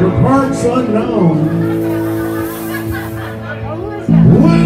Your parts unknown.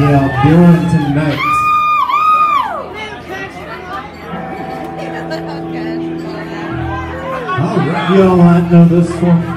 y'all doing tonight? All right, y'all I know this one.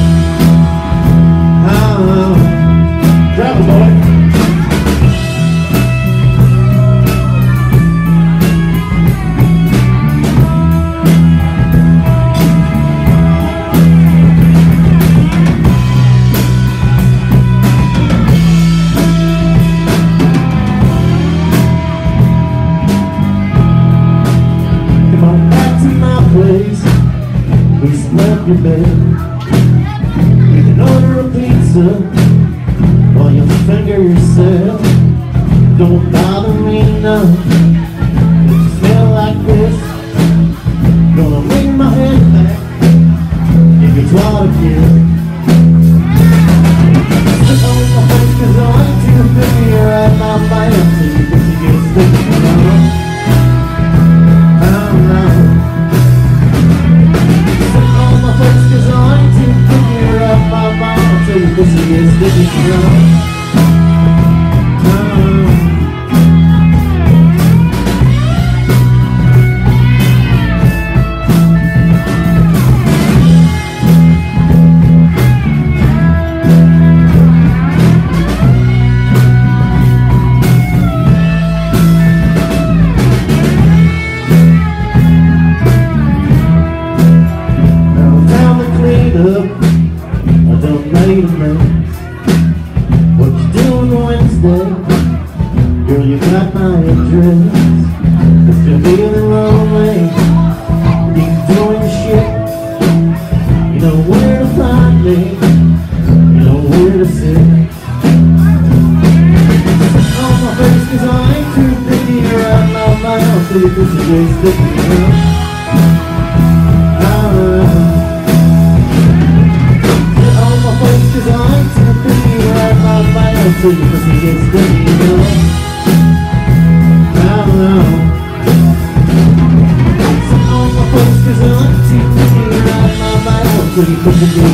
you, babe. you. You're feeling You know where to find me You know where to sit On my face cause I ain't too picky Around my mouth Cause your day's looking good Cause I ain't too busy right my mind, so you pussy gets dirty Thank you.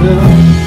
this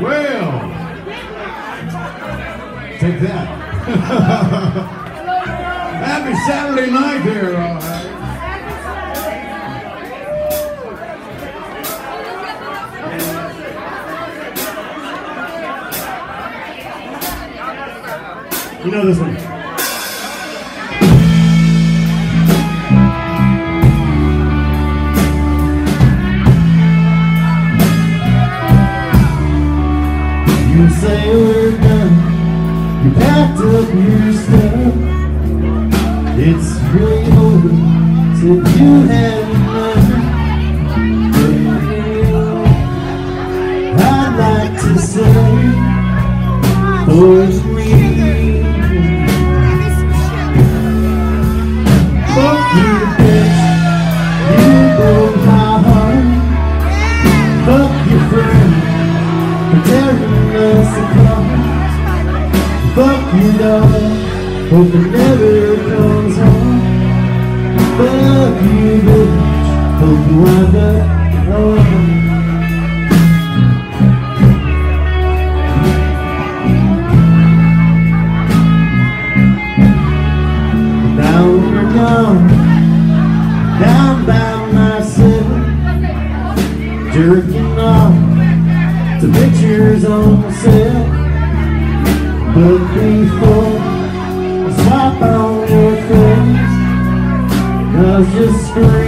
Well, take that. Happy Saturday night here. All right. You know this one. up your stuff It's really over to you have mine I'd like to say for me. Fuck you bitch You broke my heart. Fuck your friend and I hope it never comes home. But you, bitch. Hope you wind up History.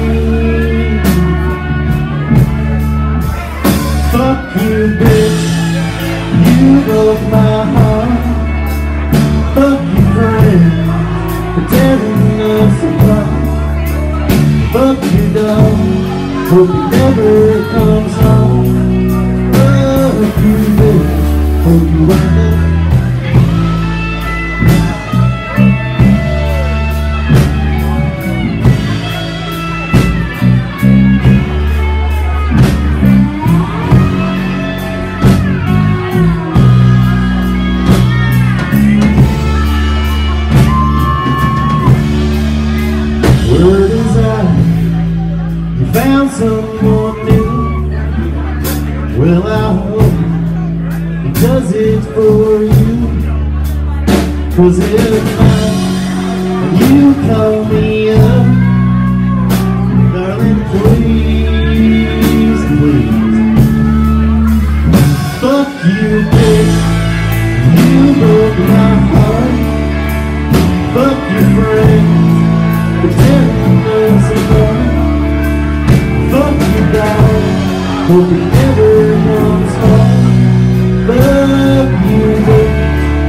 never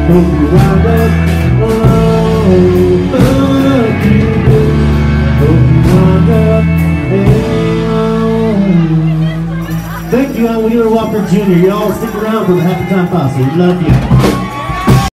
when you up alone. But you when you up alone. Thank you, everyone. We are Walker Jr. Y'all stick around for the Happy Time Posse. Love you.